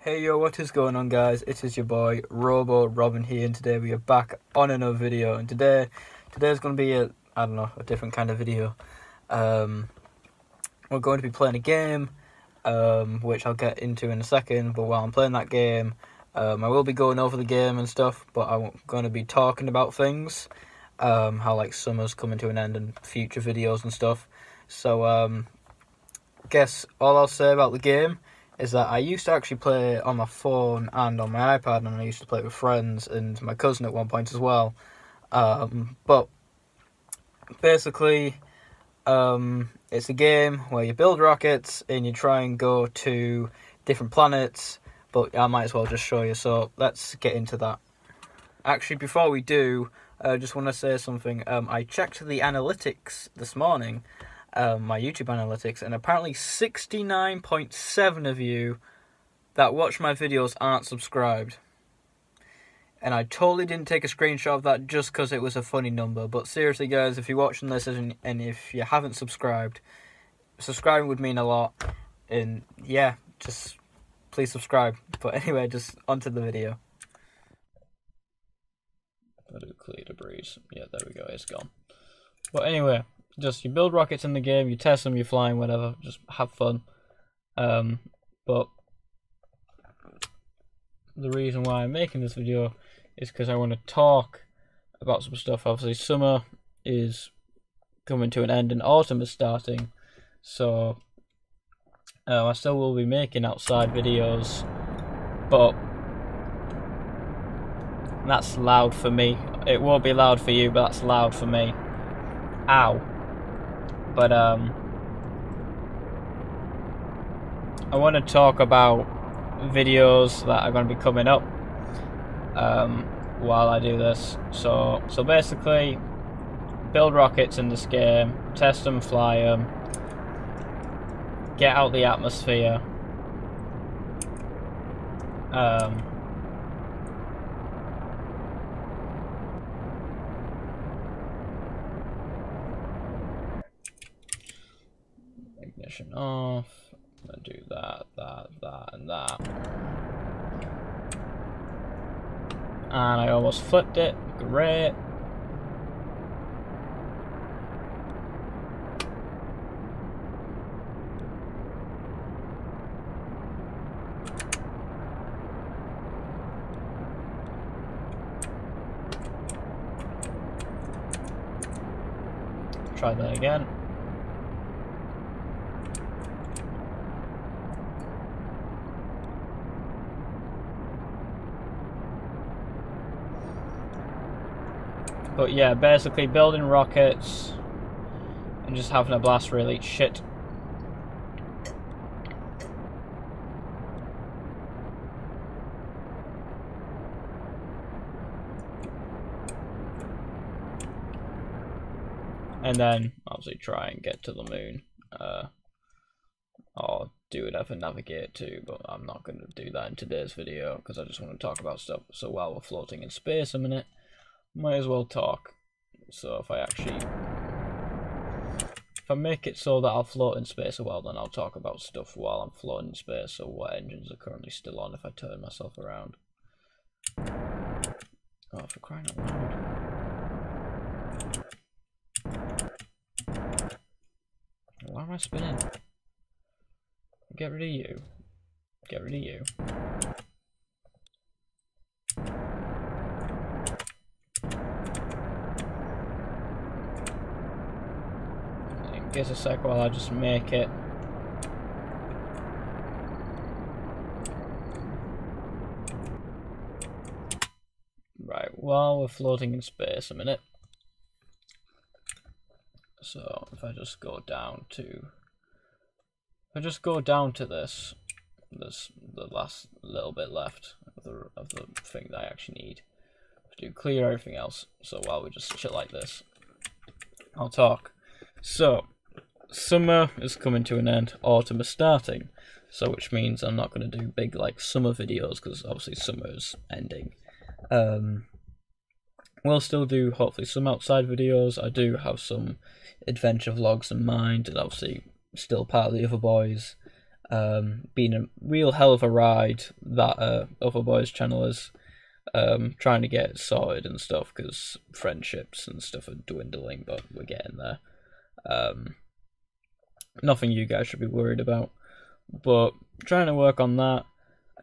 Hey yo, what is going on guys? It is your boy Robo Robin here and today we are back on another video and today today's gonna be a I don't know, a different kind of video. Um we're going to be playing a game, um, which I'll get into in a second, but while I'm playing that game, um, I will be going over the game and stuff, but I'm gonna be talking about things. Um, how like summer's coming to an end and future videos and stuff. So um guess all I'll say about the game is that I used to actually play on my phone and on my iPad, and I used to play it with friends and my cousin at one point as well. Um, but basically, um, it's a game where you build rockets and you try and go to different planets. But I might as well just show you. So let's get into that. Actually, before we do, I just want to say something. Um, I checked the analytics this morning um, my YouTube analytics, and apparently 69.7 of you that watch my videos aren't subscribed. And I totally didn't take a screenshot of that just because it was a funny number. But seriously, guys, if you're watching this and, and if you haven't subscribed, subscribing would mean a lot. And yeah, just please subscribe. But anyway, just onto the video. I do clear debris. Yeah, there we go. It's gone. But anyway, just you build rockets in the game, you test them, you're flying, whatever. Just have fun. Um, but the reason why I'm making this video is because I want to talk about some stuff. Obviously, summer is coming to an end and autumn is starting, so uh, I still will be making outside videos, but that's loud for me. It won't be loud for you, but that's loud for me. Ow. But um, I want to talk about videos that are going to be coming up um, while I do this. So so basically, build rockets in this game, test them, fly them, get out the atmosphere. Um, off. I'm gonna do that, that, that, and that. And I almost flipped it. Great. Try that again. But yeah, basically building rockets and just having a blast really shit. And then obviously try and get to the moon. Uh, or do whatever navigate to, but I'm not going to do that in today's video because I just want to talk about stuff. So while we're floating in space a minute, might as well talk. So if I actually, if I make it so that I'll float in space a while, then I'll talk about stuff while I'm floating in space, so what engines are currently still on if I turn myself around. Oh, for crying out loud. Why am I spinning? Get rid of you. Get rid of you. Gives a sec while I just make it. Right, while we're floating in space a minute. So if I just go down to if I just go down to this there's the last little bit left of the of the thing that I actually need to clear everything else. So while we just chill like this, I'll talk. So summer is coming to an end, autumn is starting. So which means I'm not going to do big like summer videos because obviously summer's ending. Um, we'll still do hopefully some outside videos. I do have some adventure vlogs in mind, and obviously still part of the other boys. Um, a real hell of a ride that uh, Other Boys channel is um, trying to get sorted and stuff because friendships and stuff are dwindling, but we're getting there. Um, nothing you guys should be worried about, but trying to work on that.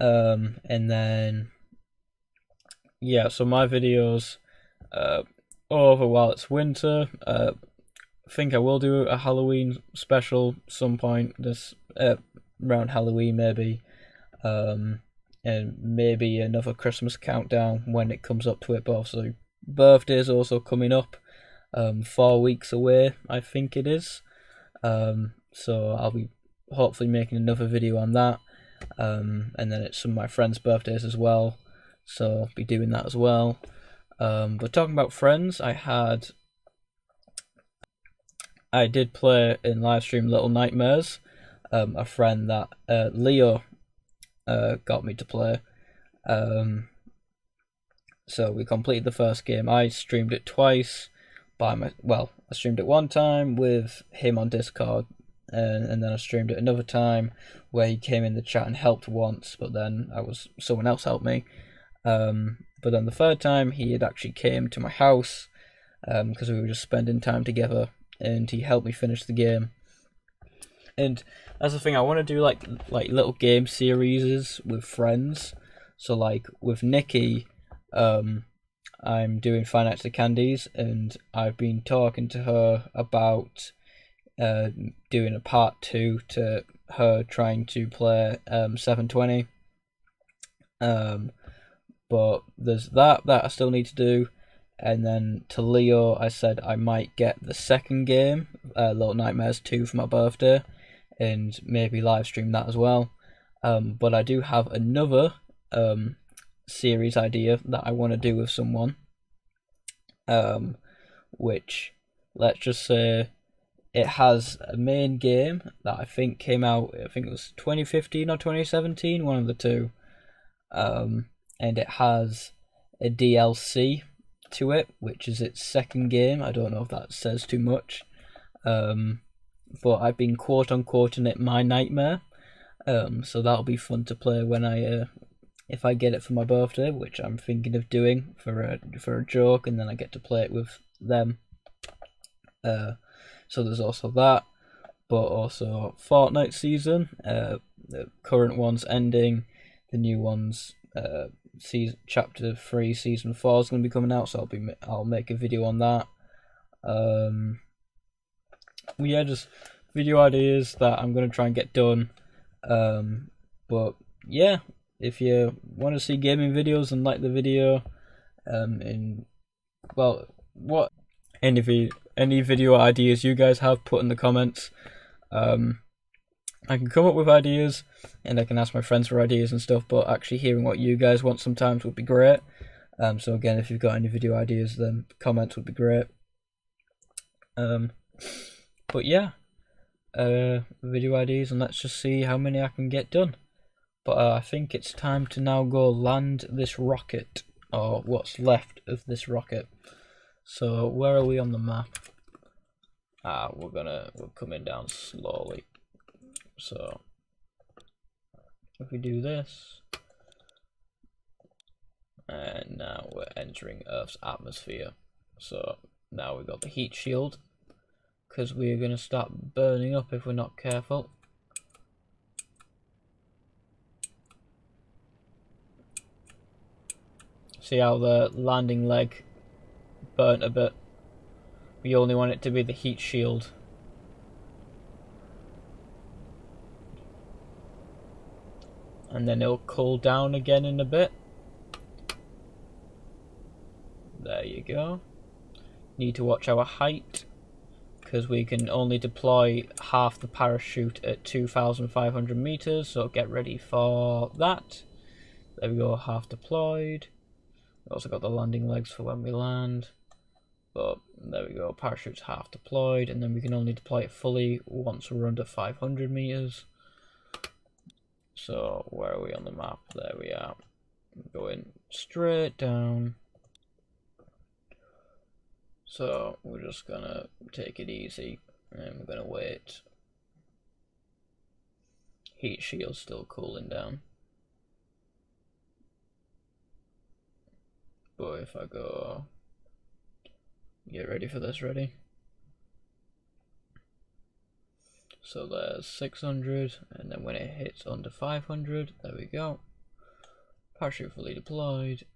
Um, and then, yeah, so my videos uh, over while it's winter. Uh, I think I will do a Halloween special some point this uh, around Halloween maybe. Um, and maybe another Christmas countdown when it comes up to it. But also, birthday's also coming up, um, four weeks away, I think it is. Um, so I'll be hopefully making another video on that. Um, and then it's some of my friends' birthdays as well, so I'll be doing that as well. Um, but talking about friends, I had, I did play in live stream Little Nightmares. Um, a friend that uh, Leo uh, got me to play. Um, so we completed the first game. I streamed it twice by my well, I streamed it one time with him on Discord, and, and then I streamed it another time where he came in the chat and helped once, but then I was someone else helped me. Um, but then the third time he had actually came to my house because um, we were just spending time together, and he helped me finish the game. And that's the thing. I want to do like like little game series with friends. So like with Nikki, um, I'm doing Five Nights Candies, and I've been talking to her about uh, doing a part two to her trying to play um, 720. Um, but there's that that I still need to do, and then to Leo, I said I might get the second game, uh, Little Nightmares 2 for my birthday and maybe live stream that as well. Um, but I do have another um, series idea that I want to do with someone, um, which let's just say it has a main game that I think came out. I think it was 2015 or 2017, one of the two, um, and it has a DLC to it, which is its second game. I don't know if that says too much. Um, but I've been quote unquote in it my nightmare. Um, so that'll be fun to play when I uh, if I get it for my birthday, which I'm thinking of doing for a for a joke, and then I get to play it with them. Uh, so there's also that, but also Fortnite season. Uh, the current one's ending, the new one's uh, season chapter three, season four is going to be coming out. So I'll be I'll make a video on that. Um, yeah, just video ideas that I'm gonna try and get done. Um, but yeah, if you want to see gaming videos and like the video, um, and well, what any any video ideas you guys have, put in the comments. Um, I can come up with ideas and I can ask my friends for ideas and stuff, but actually hearing what you guys want sometimes would be great. Um, so again, if you've got any video ideas, then comments would be great. Um, but yeah, uh, video ideas, and let's just see how many I can get done. But uh, I think it's time to now go land this rocket, or what's left of this rocket. So where are we on the map? Ah, we're gonna we're coming down slowly. So if we do this, and now we're entering Earth's atmosphere. So now we've got the heat shield because we're going to start burning up if we're not careful. See how the landing leg burnt a bit. We only want it to be the heat shield. And then it'll cool down again in a bit. There you go. Need to watch our height because we can only deploy half the parachute at 2,500 meters, so get ready for that. There we go, half deployed. Also got the landing legs for when we land. But there we go, parachute's half deployed, and then we can only deploy it fully once we're under 500 meters. So, where are we on the map? There we are. Going straight down. So we're just gonna take it easy and we're gonna wait heat shield's still cooling down. But if I go, get ready for this, ready? So there's 600, and then when it hits under 500, there we go. Parachute fully deployed,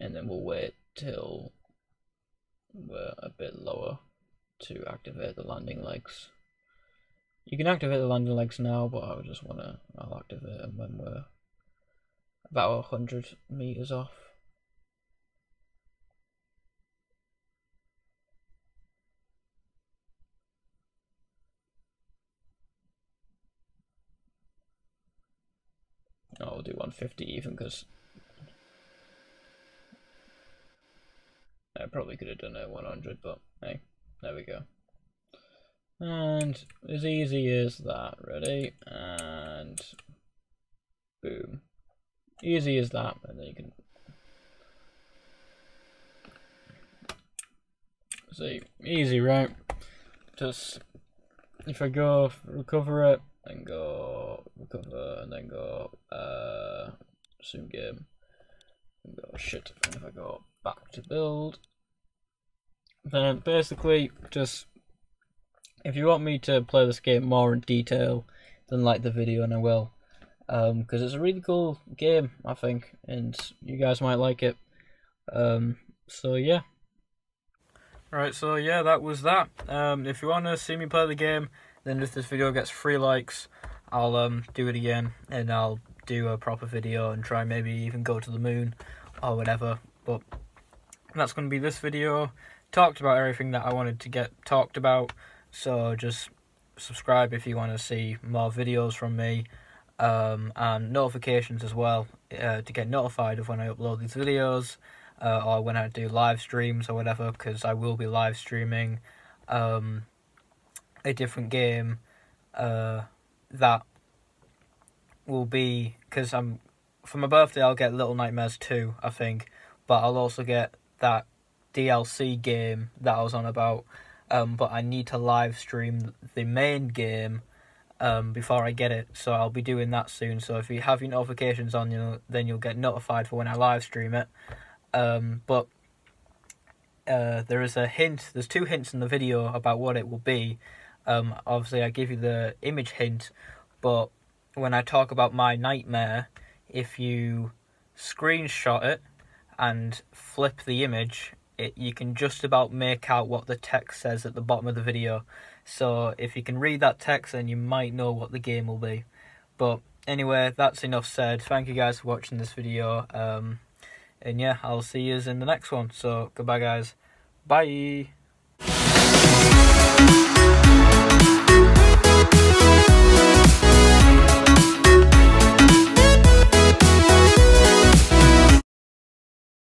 and then we'll wait till we're a bit lower to activate the landing legs. You can activate the landing legs now, but I just want to, I'll activate them when we're about 100 meters off. I'll do 150 even because I probably could have done a 100, but hey, there we go. And as easy as that, ready? And boom. Easy as that, and then you can see, easy, right? Just if I go recover it, then go recover, and then go zoom game, go shit. If I go back to build, then basically just if you want me to play this game more in detail, then like the video and I will. Because um, it's a really cool game, I think, and you guys might like it. Um, so yeah. Right, so yeah, that was that. Um, if you want to see me play the game, then if this video gets three likes, I'll um, do it again, and I'll do a proper video and try maybe even go to the moon or whatever. But that's going to be this video. Talked about everything that I wanted to get talked about. So just subscribe if you want to see more videos from me um, and notifications as well uh, to get notified of when I upload these videos uh, or when I do live streams or whatever because I will be live streaming um, a different game uh, that will be because I'm for my birthday I'll get Little Nightmares 2 I think but I'll also get that DLC game that I was on about um, but I need to live stream the main game um, before I get it. So I'll be doing that soon. So if you have your notifications on, you know, then you'll get notified for when I live stream it. Um, but uh, there is a hint. There's two hints in the video about what it will be. Um, obviously, I give you the image hint, but when I talk about my nightmare, if you screenshot it and flip the image, it, you can just about make out what the text says at the bottom of the video. So if you can read that text, then you might know what the game will be. But anyway, that's enough said. Thank you guys for watching this video. Um, and yeah, I'll see you in the next one. So goodbye, guys. Bye.